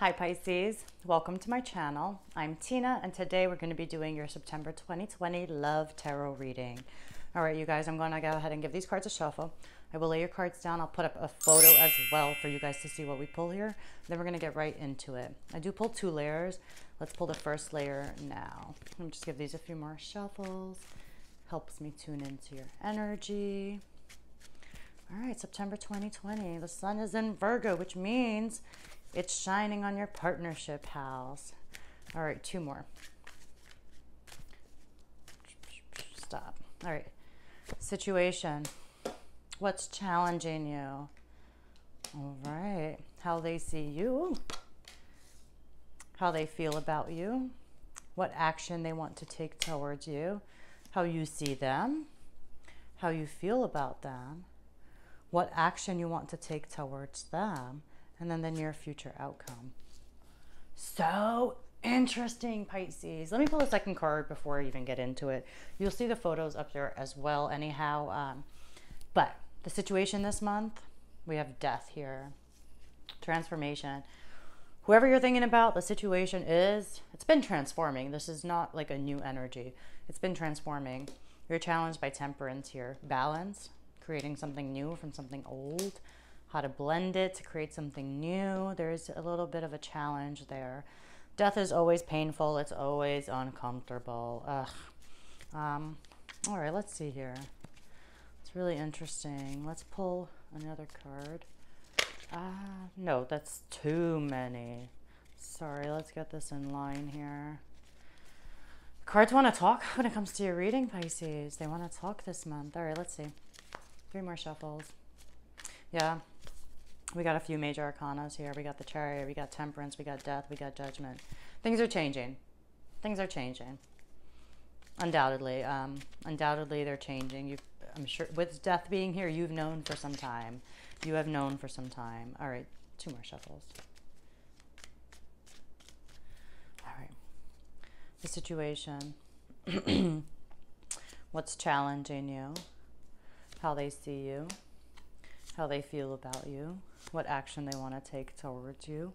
Hi Pisces, welcome to my channel. I'm Tina and today we're going to be doing your September 2020 Love Tarot reading. All right, you guys, I'm going to go ahead and give these cards a shuffle. I will lay your cards down. I'll put up a photo as well for you guys to see what we pull here. Then we're going to get right into it. I do pull two layers. Let's pull the first layer now. Let me just give these a few more shuffles. Helps me tune into your energy. All right, September 2020. The sun is in Virgo, which means it's shining on your partnership pals. All right, two more. Stop. All right. Situation. What's challenging you? All right. How they see you. How they feel about you. What action they want to take towards you. How you see them. How you feel about them. What action you want to take towards them and then the near future outcome. So interesting, Pisces. Let me pull a second card before I even get into it. You'll see the photos up there as well, anyhow. Um, but the situation this month, we have death here, transformation. Whoever you're thinking about, the situation is, it's been transforming. This is not like a new energy. It's been transforming. You're challenged by temperance here. Balance, creating something new from something old how to blend it to create something new. There's a little bit of a challenge there. Death is always painful. It's always uncomfortable. Ugh. Um, all right, let's see here. It's really interesting. Let's pull another card. Ah, no, that's too many. Sorry, let's get this in line here. Cards want to talk when it comes to your reading, Pisces. They want to talk this month. All right, let's see. Three more shuffles. Yeah, we got a few major arcanas here. We got the chariot, we got temperance, we got death, we got judgment. Things are changing. Things are changing. Undoubtedly. Um, undoubtedly, they're changing. you I'm sure with death being here, you've known for some time. You have known for some time. All right, two more shuffles. All right. The situation. What's challenging you? How they see you? How they feel about you? What action they want to take towards you,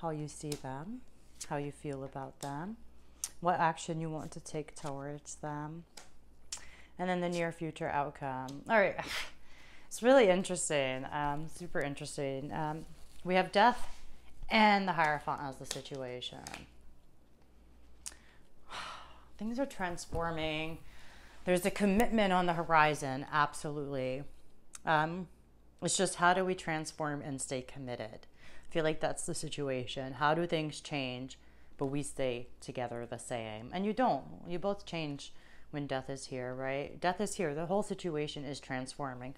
how you see them, how you feel about them, what action you want to take towards them, and then the near future outcome. All right, it's really interesting, um, super interesting. Um, we have death and the Hierophant as the situation. Things are transforming. There's a commitment on the horizon, absolutely. Um, it's just how do we transform and stay committed? I feel like that's the situation. How do things change, but we stay together the same? And you don't. You both change when death is here, right? Death is here. The whole situation is transforming.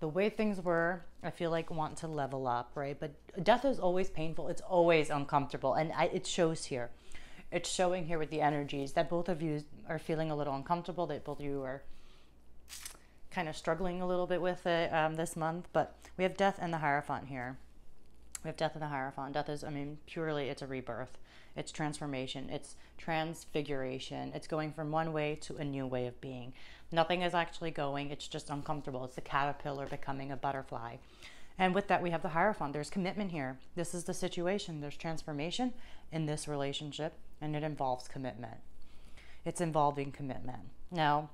The way things were, I feel like want to level up, right? But death is always painful. It's always uncomfortable, and I, it shows here. It's showing here with the energies that both of you are feeling a little uncomfortable. That both of you are kind of struggling a little bit with it um, this month, but we have Death and the Hierophant here. We have Death and the Hierophant. Death is, I mean, purely it's a rebirth. It's transformation. It's transfiguration. It's going from one way to a new way of being. Nothing is actually going. It's just uncomfortable. It's the caterpillar becoming a butterfly. And with that, we have the Hierophant. There's commitment here. This is the situation. There's transformation in this relationship, and it involves commitment. It's involving commitment. Now,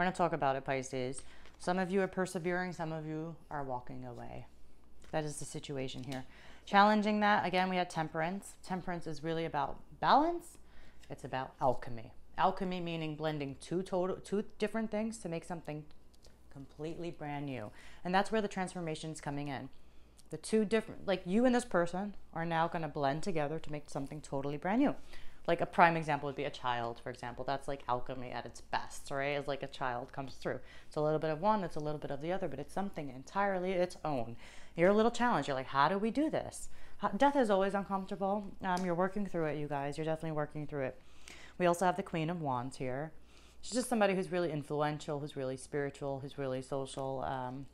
we're going to talk about it, Pisces. Some of you are persevering, some of you are walking away. That is the situation here. Challenging that, again, we had temperance. Temperance is really about balance, it's about alchemy. Alchemy meaning blending two total two different things to make something completely brand new. And that's where the transformation is coming in. The two different like you and this person are now going to blend together to make something totally brand new like a prime example would be a child, for example. That's like alchemy at its best, right? As like a child comes through. It's a little bit of one, it's a little bit of the other, but it's something entirely its own. You're a little challenged. You're like, how do we do this? Death is always uncomfortable. Um, you're working through it, you guys. You're definitely working through it. We also have the Queen of Wands here. She's just somebody who's really influential, who's really spiritual, who's really social. Um,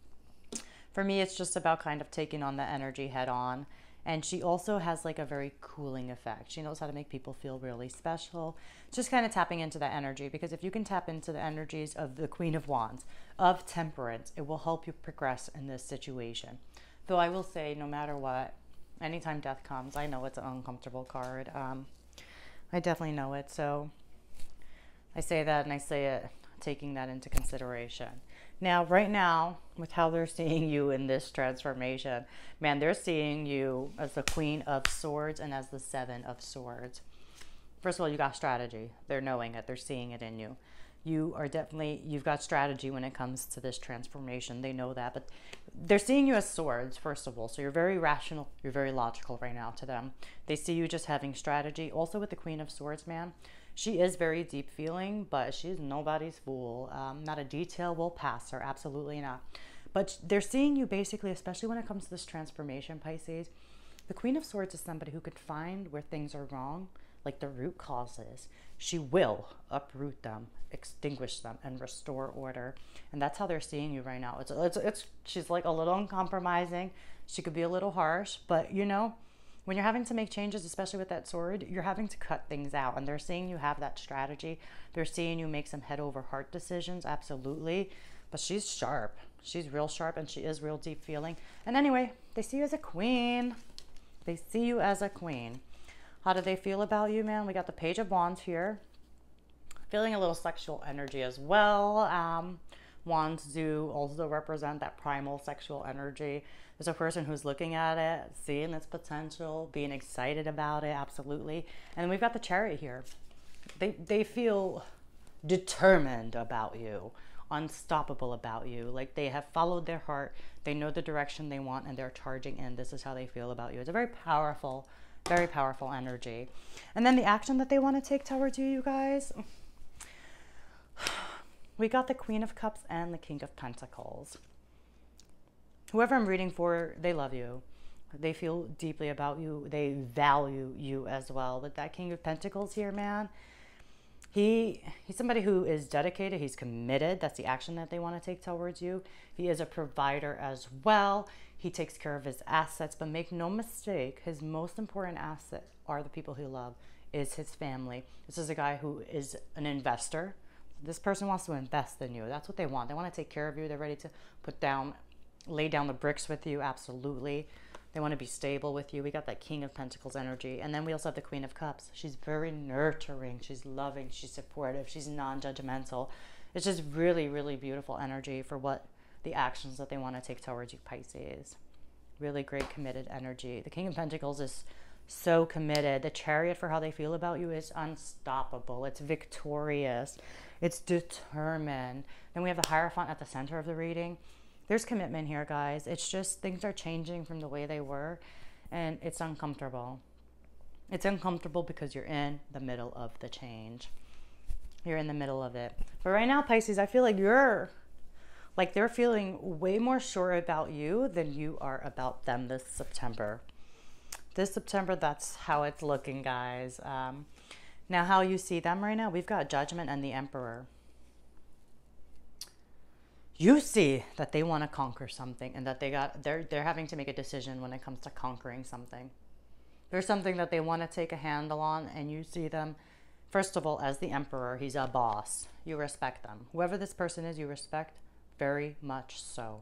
for me, it's just about kind of taking on the energy head on and she also has like a very cooling effect. She knows how to make people feel really special. Just kind of tapping into that energy because if you can tap into the energies of the Queen of Wands, of temperance, it will help you progress in this situation. Though I will say, no matter what, Anytime death comes, I know it's an uncomfortable card. Um, I definitely know it. So I say that and I say it taking that into consideration. Now, right now, with how they're seeing you in this transformation, man, they're seeing you as the Queen of Swords and as the Seven of Swords. First of all, you got strategy. They're knowing it, they're seeing it in you. You are definitely, you've got strategy when it comes to this transformation. They know that, but they're seeing you as swords, first of all. So you're very rational, you're very logical right now to them. They see you just having strategy. Also, with the Queen of Swords, man, she is very deep feeling, but she's nobody's fool. Um, not a detail will pass her, absolutely not. But they're seeing you basically, especially when it comes to this transformation, Pisces. The Queen of Swords is somebody who could find where things are wrong, like the root causes. She will uproot them, extinguish them, and restore order. And that's how they're seeing you right now. It's, it's, it's she's like a little uncompromising. She could be a little harsh, but you know, when you're having to make changes, especially with that sword, you're having to cut things out. And they're seeing you have that strategy. They're seeing you make some head over heart decisions, absolutely. But she's sharp. She's real sharp and she is real deep feeling. And anyway, they see you as a queen. They see you as a queen. How do they feel about you, man? We got the Page of Wands here. Feeling a little sexual energy as well. Um, wands do also represent that primal sexual energy. There's a person who's looking at it, seeing its potential, being excited about it, absolutely. And we've got the chariot here. They, they feel determined about you, unstoppable about you. Like they have followed their heart, they know the direction they want, and they're charging in. This is how they feel about you. It's a very powerful, very powerful energy. And then the action that they want to take towards you, you guys. We got the Queen of Cups and the King of Pentacles whoever I'm reading for, they love you. They feel deeply about you. They value you as well. But that King of Pentacles here, man, he he's somebody who is dedicated. He's committed. That's the action that they want to take towards you. He is a provider as well. He takes care of his assets. But make no mistake, his most important asset are the people he love. Is his family. This is a guy who is an investor. This person wants to invest in you. That's what they want. They want to take care of you. They're ready to put down lay down the bricks with you, absolutely. They want to be stable with you. We got that King of Pentacles energy. And then we also have the Queen of Cups. She's very nurturing. She's loving. She's supportive. She's non judgmental. It's just really, really beautiful energy for what the actions that they want to take towards you, Pisces. Really great committed energy. The King of Pentacles is so committed. The Chariot, for how they feel about you, is unstoppable. It's victorious. It's determined. Then we have the Hierophant at the center of the reading there's commitment here, guys. It's just things are changing from the way they were, and it's uncomfortable. It's uncomfortable because you're in the middle of the change. You're in the middle of it. But right now, Pisces, I feel like you're like they're feeling way more sure about you than you are about them this September. This September, that's how it's looking, guys. Um, now, how you see them right now, we've got Judgment and the Emperor. You see that they want to conquer something and that they got they're they're having to make a decision when it comes to conquering something. There's something that they want to take a handle on and you see them first of all as the emperor he's a boss. You respect them. Whoever this person is you respect very much so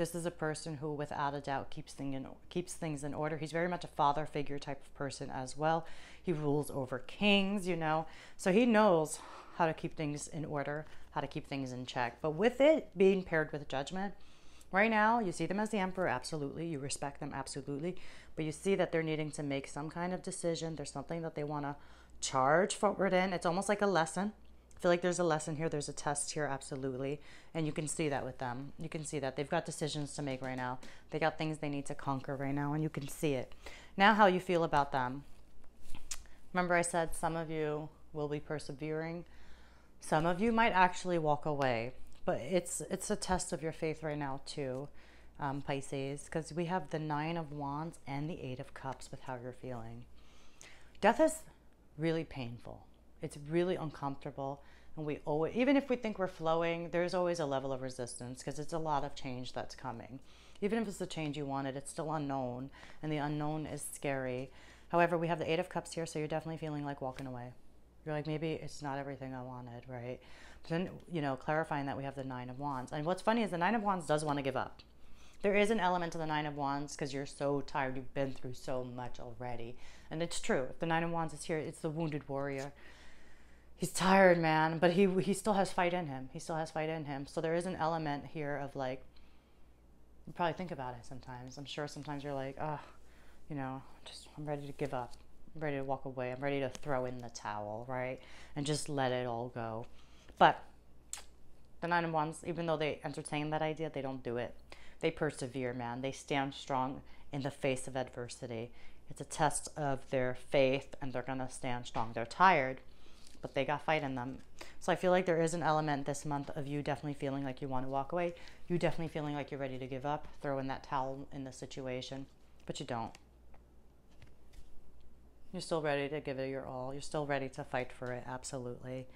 this is a person who without a doubt keeps thing in, keeps things in order he's very much a father figure type of person as well he rules over kings you know so he knows how to keep things in order how to keep things in check. But with it being paired with judgment, right now you see them as the emperor, absolutely. You respect them, absolutely. But you see that they're needing to make some kind of decision. There's something that they want to charge forward in. It's almost like a lesson. Feel like there's a lesson here, there's a test here, absolutely. And you can see that with them. You can see that they've got decisions to make right now. They got things they need to conquer right now, and you can see it. Now, how you feel about them. Remember, I said some of you will be persevering some of you might actually walk away, but it's it's a test of your faith right now too, um, Pisces, because we have the Nine of Wands and the Eight of Cups with how you're feeling. Death is really painful. It's really uncomfortable, and we always, even if we think we're flowing, there's always a level of resistance because it's a lot of change that's coming. Even if it's the change you wanted, it's still unknown, and the unknown is scary. However, we have the Eight of Cups here, so you're definitely feeling like walking away. You're like, maybe it's not everything I wanted, right? But then, you know, clarifying that we have the Nine of Wands. And what's funny is the Nine of Wands does want to give up. There is an element to the Nine of Wands because you're so tired. You've been through so much already. And it's true. If the Nine of Wands is here, it's the wounded warrior. He's tired, man, but he he still has fight in him. He still has fight in him. So there is an element here of like you probably think about it sometimes. I'm sure sometimes you're like, oh, you know, just I'm ready to give up. I'm ready to walk away. I'm ready to throw in the towel, right? And just let it all go. But the Nine of Wands, even though they entertain that idea, they don't do it they persevere, man. They stand strong in the face of adversity. It's a test of their faith and they're going to stand strong. They're tired, but they got fight in them. So I feel like there is an element this month of you definitely feeling like you want to walk away. You definitely feeling like you're ready to give up, throw in that towel in the situation, but you don't. You're still ready to give it your all. You're still ready to fight for it. Absolutely.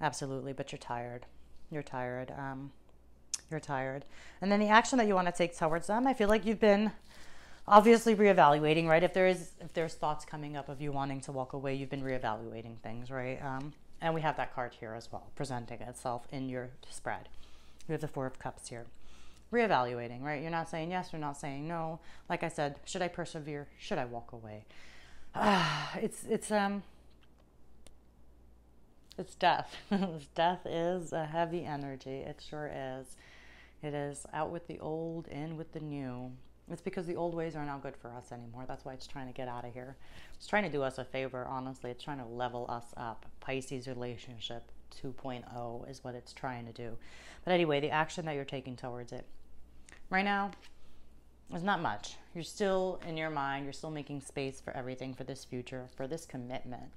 Absolutely. But you're tired. You're tired. Um, you're tired. And then the action that you want to take towards them, I feel like you've been obviously reevaluating, right? If there is if there's thoughts coming up of you wanting to walk away, you've been reevaluating things, right? Um, and we have that card here as well, presenting itself in your spread. We have the Four of Cups here. Reevaluating, right? You're not saying yes, you're not saying no. Like I said, should I persevere? Should I walk away? Uh, it's it's um it's death. death is a heavy energy. It sure is. It is out with the old, in with the new. It's because the old ways are not good for us anymore. That's why it's trying to get out of here. It's trying to do us a favor, honestly. It's trying to level us up. Pisces relationship 2.0 is what it's trying to do. But anyway, the action that you're taking towards it right now is not much. You're still in your mind, you're still making space for everything, for this future, for this commitment.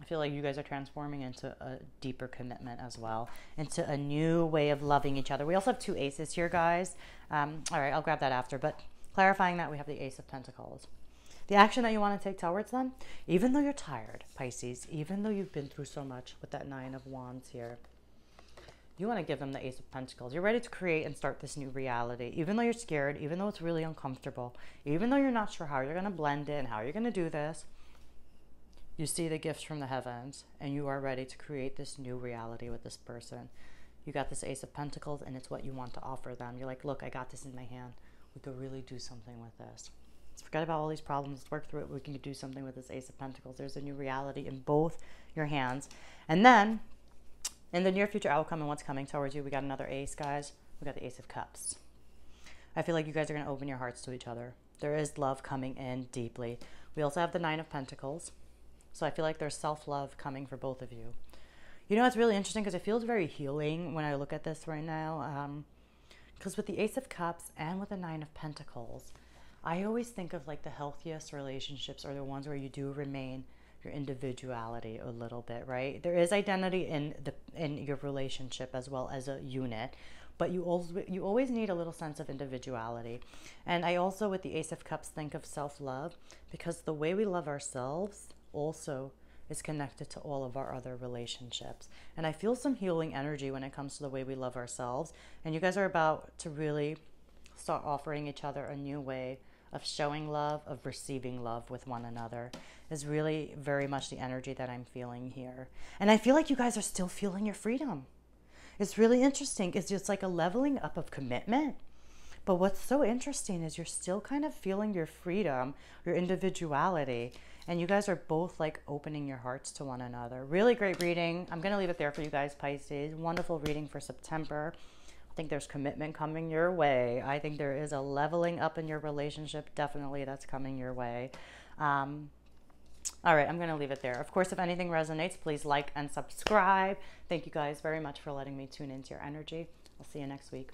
I feel like you guys are transforming into a deeper commitment as well, into a new way of loving each other. We also have two aces here, guys. Um, all right, I'll grab that after. But clarifying that, we have the Ace of Pentacles. The action that you want to take towards them, even though you're tired, Pisces, even though you've been through so much with that Nine of Wands here, you want to give them the Ace of Pentacles. You're ready to create and start this new reality. Even though you're scared, even though it's really uncomfortable, even though you're not sure how you're going to blend in, how you're going to do this, you see the gifts from the heavens and you are ready to create this new reality with this person. You got this Ace of Pentacles and it's what you want to offer them. You're like, look, I got this in my hand. We could really do something with this. Let's forget about all these problems. Let's work through it. We can do something with this Ace of Pentacles. There's a new reality in both your hands. And then in the near future outcome and what's coming towards you, we got another Ace, guys. We got the Ace of Cups. I feel like you guys are going to open your hearts to each other. There is love coming in deeply. We also have the Nine of Pentacles. So I feel like there's self love coming for both of you. You know, it's really interesting because it feels very healing when I look at this right now. Because um, with the Ace of Cups and with the Nine of Pentacles, I always think of like the healthiest relationships are the ones where you do remain your individuality a little bit, right? There is identity in the in your relationship as well as a unit, but you also you always need a little sense of individuality. And I also with the Ace of Cups think of self-love because the way we love ourselves also is connected to all of our other relationships. And I feel some healing energy when it comes to the way we love ourselves. And you guys are about to really start offering each other a new way of showing love, of receiving love with one another, is really very much the energy that I'm feeling here. And I feel like you guys are still feeling your freedom. It's really interesting. It's just like a leveling up of commitment. But what's so interesting is you're still kind of feeling your freedom, your individuality and you guys are both like opening your hearts to one another. Really great reading. I'm going to leave it there for you guys, Pisces. Wonderful reading for September. I think there's commitment coming your way. I think there is a leveling up in your relationship. Definitely that's coming your way. Um, all right, I'm going to leave it there. Of course, if anything resonates, please like and subscribe. Thank you guys very much for letting me tune into your energy. I'll see you next week.